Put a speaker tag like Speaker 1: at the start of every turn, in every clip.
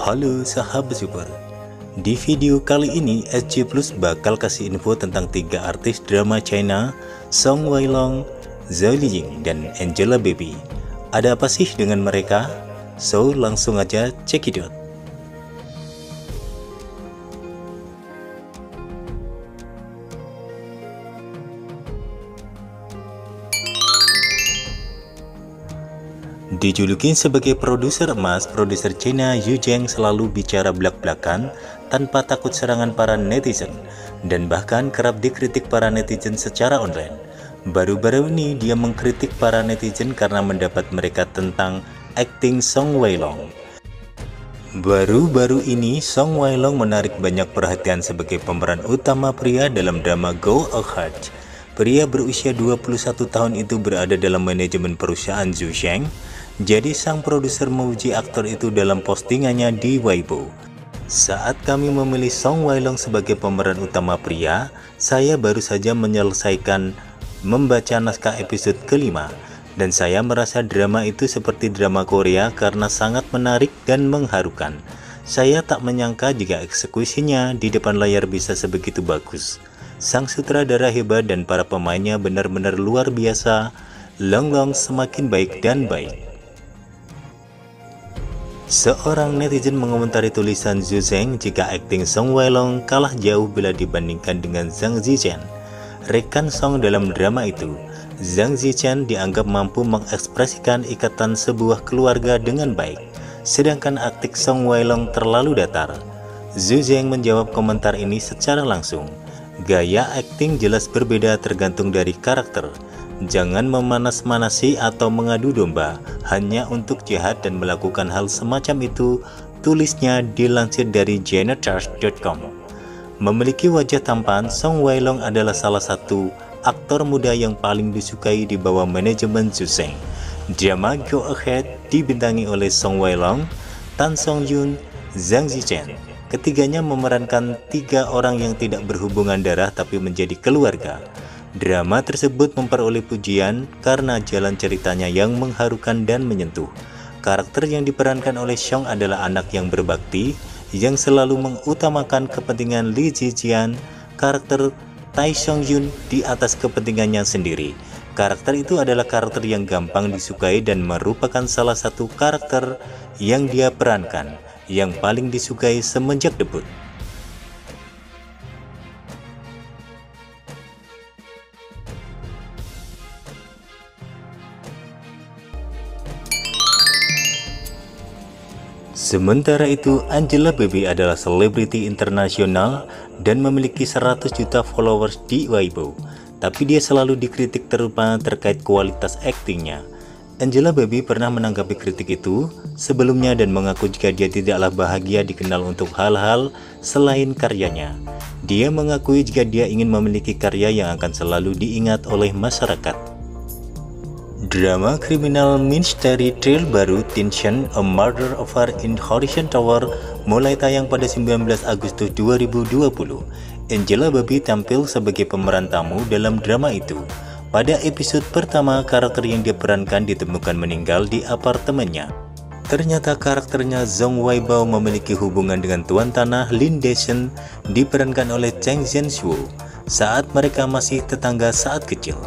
Speaker 1: Halo sahabat super Di video kali ini SC Plus bakal kasih info tentang tiga artis drama China Song Wailong, Zhao Lijing, dan Angela Baby. Ada apa sih dengan mereka? So langsung aja check Dijulukin sebagai produser emas, produser China Yu Zheng selalu bicara belak-belakan tanpa takut serangan para netizen dan bahkan kerap dikritik para netizen secara online. Baru-baru ini dia mengkritik para netizen karena mendapat mereka tentang acting Song Wailong. Baru-baru ini Song Wailong menarik banyak perhatian sebagai pemeran utama pria dalam drama Go Ahead. Pria berusia 21 tahun itu berada dalam manajemen perusahaan Zhu Sheng jadi sang produser memuji aktor itu dalam postingannya di Weibo. Saat kami memilih Song Wailong sebagai pemeran utama pria, saya baru saja menyelesaikan membaca naskah episode kelima dan saya merasa drama itu seperti drama Korea karena sangat menarik dan mengharukan. Saya tak menyangka jika eksekusinya di depan layar bisa sebegitu bagus. Sang sutradara hebat dan para pemainnya benar-benar luar biasa. Long Long semakin baik dan baik. Seorang netizen mengomentari tulisan Zhu Zeng jika akting Song Wailong kalah jauh bila dibandingkan dengan Zhang Zichen. Rekan Song dalam drama itu, Zhang Zichen dianggap mampu mengekspresikan ikatan sebuah keluarga dengan baik, sedangkan akting Song Wailong terlalu datar. Zhu Zeng menjawab komentar ini secara langsung. Gaya akting jelas berbeda tergantung dari karakter. Jangan memanas-manasi atau mengadu domba hanya untuk jahat dan melakukan hal semacam itu, tulisnya dilansir dari janetars.com. Memiliki wajah tampan, Song Wailong adalah salah satu aktor muda yang paling disukai di bawah manajemen Zuseng. Drama Go Ahead dibintangi oleh Song Wailong, Tan Song Yun, Zhang Zichen. Ketiganya memerankan tiga orang yang tidak berhubungan darah tapi menjadi keluarga. Drama tersebut memperoleh pujian karena jalan ceritanya yang mengharukan dan menyentuh. Karakter yang diperankan oleh Xiong adalah anak yang berbakti yang selalu mengutamakan kepentingan Li Zijian, karakter Tai Xiong Yun di atas kepentingannya sendiri. Karakter itu adalah karakter yang gampang disukai dan merupakan salah satu karakter yang dia perankan yang paling disukai semenjak debut. Sementara itu, Angela Baby adalah selebriti internasional dan memiliki 100 juta followers di Weibo. Tapi dia selalu dikritik terutama terkait kualitas aktingnya. Angela Baby pernah menanggapi kritik itu sebelumnya dan mengaku jika dia tidaklah bahagia dikenal untuk hal-hal selain karyanya. Dia mengakui jika dia ingin memiliki karya yang akan selalu diingat oleh masyarakat. Drama kriminal misteri trail baru Tension A Murder Over in Horizon Tower mulai tayang pada 19 Agustus 2020. Angela Baby tampil sebagai pemeran tamu dalam drama itu. Pada episode pertama, karakter yang diperankan ditemukan meninggal di apartemennya. Ternyata karakternya Zhong Weibao memiliki hubungan dengan tuan tanah Lin Deshen diperankan oleh Cheng Zhenshu saat mereka masih tetangga saat kecil.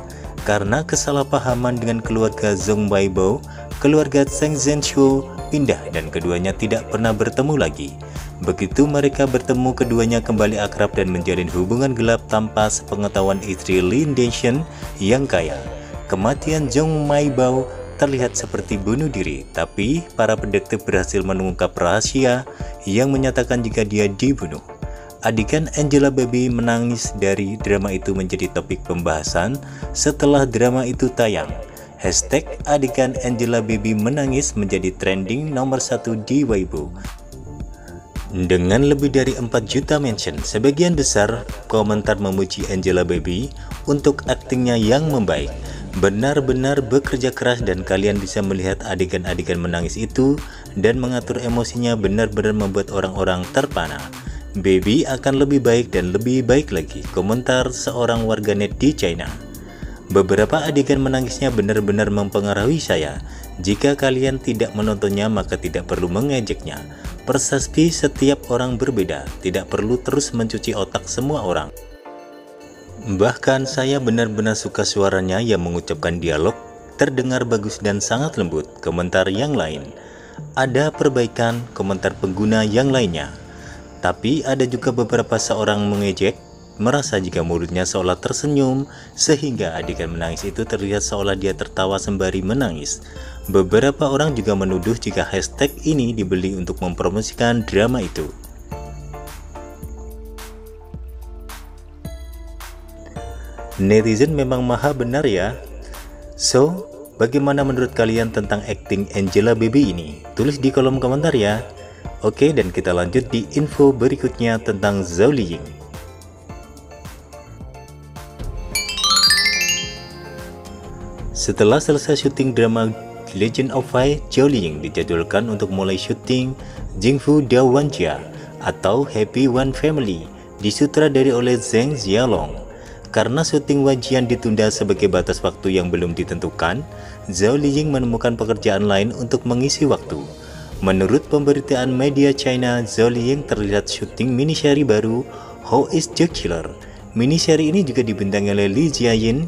Speaker 1: Karena kesalahpahaman dengan keluarga Zhong Baibo, keluarga Zheng Zhenshu pindah dan keduanya tidak pernah bertemu lagi. Begitu mereka bertemu, keduanya kembali akrab dan menjalin hubungan gelap tanpa sepengetahuan istri Lin Denshen yang kaya. Kematian Zhong Maibao terlihat seperti bunuh diri, tapi para pendetektif berhasil mengungkap rahasia yang menyatakan jika dia dibunuh. Adegan Angela Baby menangis dari drama itu menjadi topik pembahasan setelah drama itu tayang. Hashtag adegan Angela Baby menangis menjadi trending nomor satu di Weibo. Dengan lebih dari 4 juta mention, sebagian besar komentar memuji Angela Baby untuk aktingnya yang membaik. Benar-benar bekerja keras dan kalian bisa melihat adegan-adegan menangis itu dan mengatur emosinya benar-benar membuat orang-orang terpana. Baby akan lebih baik dan lebih baik lagi, komentar seorang warganet di China. Beberapa adegan menangisnya benar-benar mempengaruhi saya. Jika kalian tidak menontonnya, maka tidak perlu mengejeknya. Persepsi setiap orang berbeda, tidak perlu terus mencuci otak semua orang. Bahkan saya benar-benar suka suaranya yang mengucapkan dialog, terdengar bagus dan sangat lembut, komentar yang lain. Ada perbaikan komentar pengguna yang lainnya. Tapi ada juga beberapa seorang mengejek, merasa jika mulutnya seolah tersenyum, sehingga adegan menangis itu terlihat seolah dia tertawa sembari menangis. Beberapa orang juga menuduh jika hashtag ini dibeli untuk mempromosikan drama itu. Netizen memang maha benar ya. So, bagaimana menurut kalian tentang acting Angela Baby ini? Tulis di kolom komentar ya. Oke, dan kita lanjut di info berikutnya tentang Zhao Liying. Setelah selesai syuting drama Legend of Fai Jiaoling dijadwalkan untuk mulai syuting Jingfu Dao Wanjia atau Happy One Family disutradari oleh Zheng Xiaolong. Karena syuting wajian ditunda sebagai batas waktu yang belum ditentukan, Zhao Liying menemukan pekerjaan lain untuk mengisi waktu. Menurut pemberitaan media China, Zhao Liying terlihat syuting miniseri baru How is the Killer. Miniseri ini juga dibintangi oleh Li Jiayin.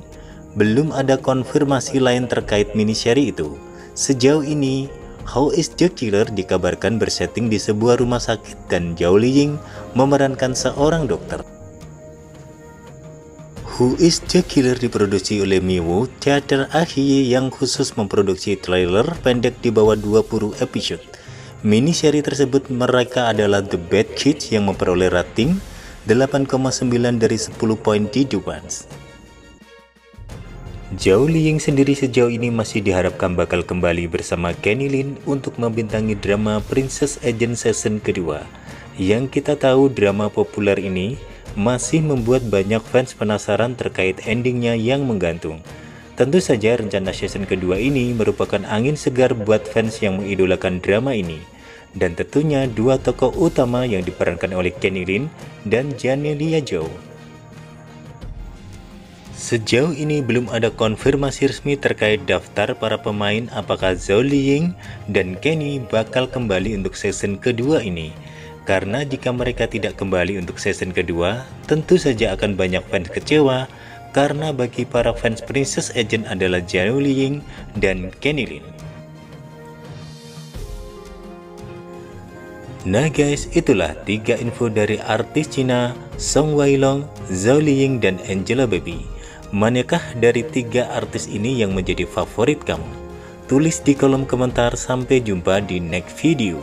Speaker 1: Belum ada konfirmasi lain terkait miniseri itu. Sejauh ini, How is the Killer dikabarkan bersetting di sebuah rumah sakit dan Zhao Liying memerankan seorang dokter. Who is the Killer diproduksi oleh Miwo Theater Ahiye yang khusus memproduksi trailer pendek di bawah 20 episode. Mini seri tersebut mereka adalah The Bad Kids yang memperoleh rating 8,9 dari 10 poin di Dubans. Zhao Liying sendiri sejauh ini masih diharapkan bakal kembali bersama Kenny Lin untuk membintangi drama Princess Agent Season kedua. Yang kita tahu drama populer ini masih membuat banyak fans penasaran terkait endingnya yang menggantung. Tentu saja rencana season kedua ini merupakan angin segar buat fans yang mengidolakan drama ini. Dan tentunya dua tokoh utama yang diperankan oleh Kenny Lin dan Janelia Zhao. Sejauh ini belum ada konfirmasi resmi terkait daftar para pemain apakah Zhao Liying dan Kenny bakal kembali untuk season kedua ini. Karena jika mereka tidak kembali untuk season kedua, tentu saja akan banyak fans kecewa karena bagi para fans Princess Agent adalah Zhao Liying dan Kenny Lin. Nah guys, itulah tiga info dari artis Cina Song Wailong, Zhao Liying, dan Angela Baby. Manakah dari tiga artis ini yang menjadi favorit kamu? Tulis di kolom komentar sampai jumpa di next video.